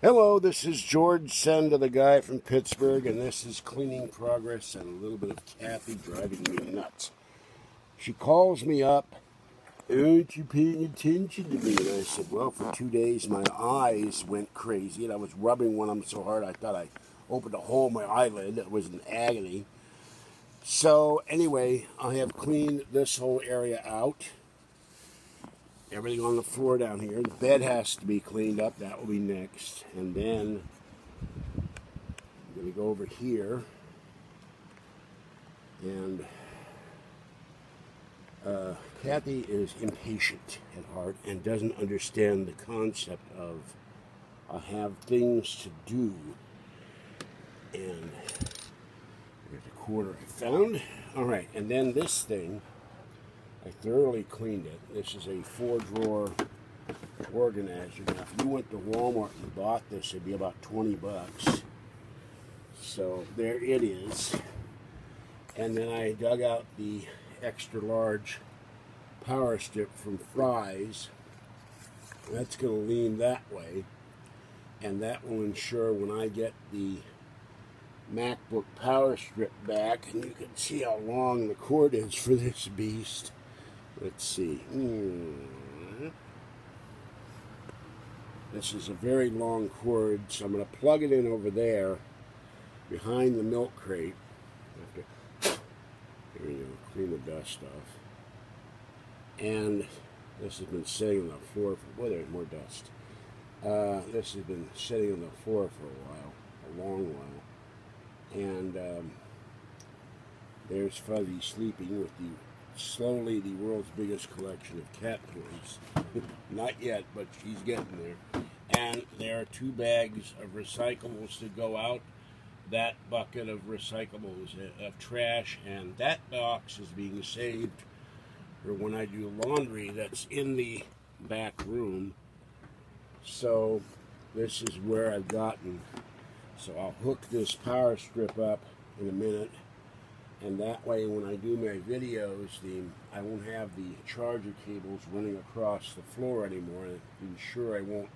Hello, this is George Senda, the guy from Pittsburgh, and this is cleaning progress and a little bit of Kathy driving me nuts. She calls me up, aren't you paying attention to me? And I said, well, for two days my eyes went crazy, and I was rubbing one of them so hard I thought I opened a hole in my eyelid. It was an agony. So anyway, I have cleaned this whole area out everything on the floor down here. The bed has to be cleaned up. That will be next. And then I'm going to go over here and uh, Kathy is impatient at heart and doesn't understand the concept of I have things to do. And there's a quarter I found. All right, and then this thing I thoroughly cleaned it. This is a four drawer organizer. Now, if you went to Walmart and bought this, it'd be about 20 bucks. So there it is. And then I dug out the extra large power strip from Fry's. That's going to lean that way. And that will ensure when I get the MacBook power strip back, and you can see how long the cord is for this beast Let's see. This is a very long cord, so I'm going to plug it in over there behind the milk crate. There we go, clean the dust off. And this has been sitting on the floor for, well, there's more dust. Uh, this has been sitting on the floor for a while, a long while. And um, there's Fuzzy sleeping with the slowly the world's biggest collection of cat toys. Not yet, but she's getting there. And there are two bags of recyclables to go out. That bucket of recyclables, uh, of trash, and that box is being saved for when I do laundry that's in the back room. So this is where I've gotten. So I'll hook this power strip up in a minute and that way when I do my videos the I won't have the charger cables running across the floor anymore. And ensure I won't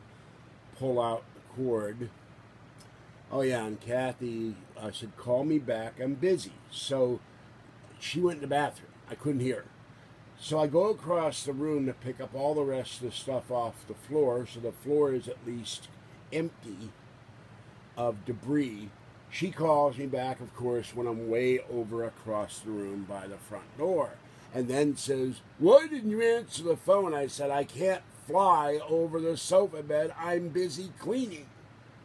pull out the cord. Oh yeah and Kathy I said call me back. I'm busy. So she went in the bathroom. I couldn't hear her. So I go across the room to pick up all the rest of the stuff off the floor. So the floor is at least empty of debris she calls me back, of course, when I'm way over across the room by the front door, and then says, Why didn't you answer the phone? I said, I can't fly over the sofa bed. I'm busy cleaning.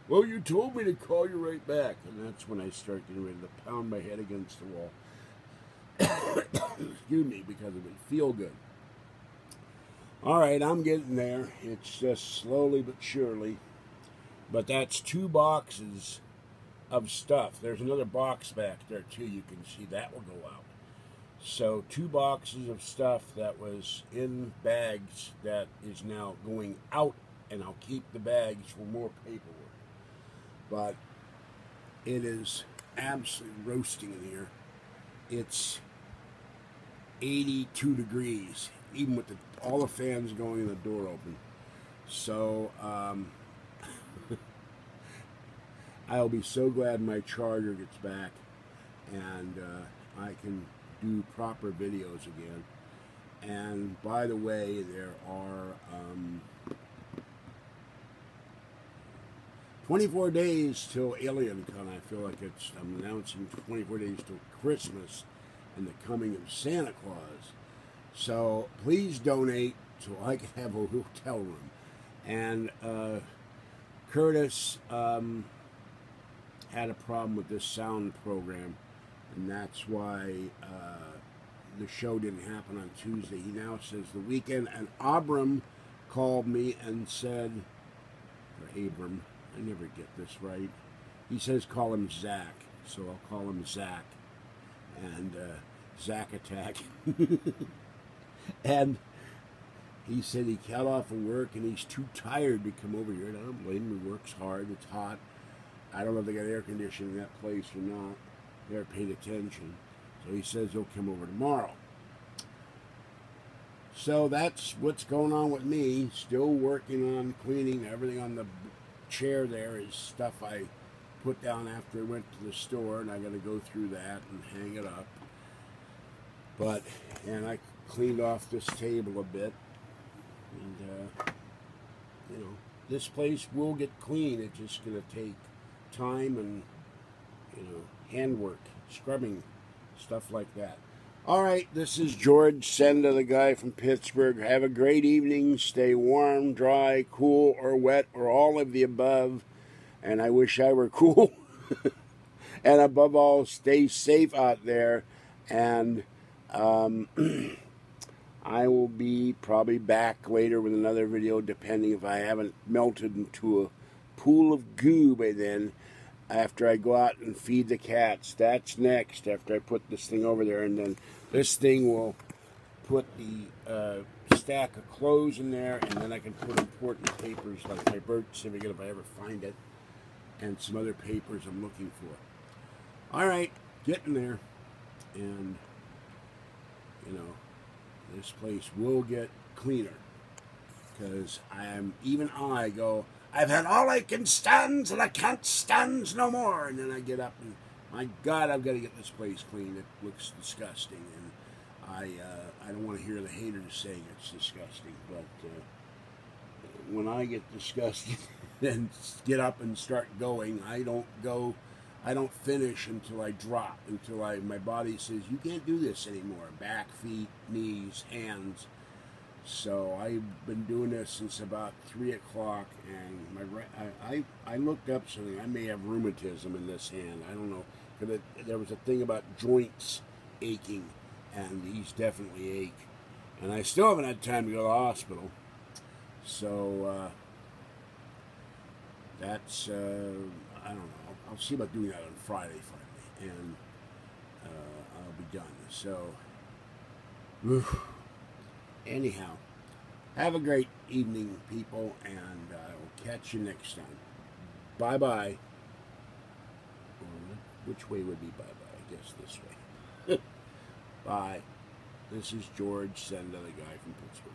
Well, you told me to call you right back. And that's when I start getting ready to pound my head against the wall. Excuse me, because it would feel good. All right, I'm getting there. It's just slowly but surely. But that's two boxes of stuff. There's another box back there too. You can see that will go out. So two boxes of stuff that was in bags that is now going out, and I'll keep the bags for more paperwork. But it is absolutely roasting in here. It's 82 degrees, even with the, all the fans going and the door open. So um, I'll be so glad my charger gets back and uh, I can do proper videos again. And by the way, there are um, 24 days till Alien Con. I feel like it's, I'm announcing 24 days till Christmas and the coming of Santa Claus. So please donate so I can have a hotel room. And uh, Curtis, um, had a problem with this sound program, and that's why uh, the show didn't happen on Tuesday. He now says the weekend, and Abram called me and said, or Abram, I never get this right. He says call him Zach, so I'll call him Zach, and uh, Zach Attack. and he said he got off of work and he's too tired to come over here. And I don't blame him. He works hard. It's hot. I don't know if they got air conditioning in that place or not. They're paying attention. So he says he'll come over tomorrow. So that's what's going on with me. Still working on cleaning everything on the chair there is stuff I put down after I went to the store, and I got to go through that and hang it up. But and I cleaned off this table a bit, and uh, you know this place will get clean. It's just going to take time and you know handwork, scrubbing, stuff like that. All right, this is George Senda, the guy from Pittsburgh. Have a great evening. Stay warm, dry, cool, or wet, or all of the above. And I wish I were cool. and above all, stay safe out there. And um, I will be probably back later with another video, depending if I haven't melted into a pool of goo by then after I go out and feed the cats. That's next after I put this thing over there. And then this thing will put the uh, stack of clothes in there. And then I can put important papers like my birth certificate if I ever find it. And some other papers I'm looking for. All right, getting there. And, you know, this place will get cleaner. Because I am, even I go, I've had all I can stand and I can't stand no more. And then I get up and, my God, I've got to get this place clean. It looks disgusting. And I, uh, I don't want to hear the haters saying it's disgusting. But uh, when I get disgusted and get up and start going, I don't go, I don't finish until I drop, until I, my body says, you can't do this anymore. Back, feet, knees, hands so I've been doing this since about three o'clock, and my I, I, I looked up something. I may have rheumatism in this hand. I don't know. But there was a thing about joints aching, and these definitely ache. And I still haven't had time to go to the hospital. So uh, that's uh, I don't know. I'll see about doing that on Friday finally, and uh, I'll be done. So. Whew. Anyhow, have a great evening, people, and uh, I will catch you next time. Bye bye. Which way would be bye bye? I guess this way. bye. This is George Senda, the guy from Pittsburgh.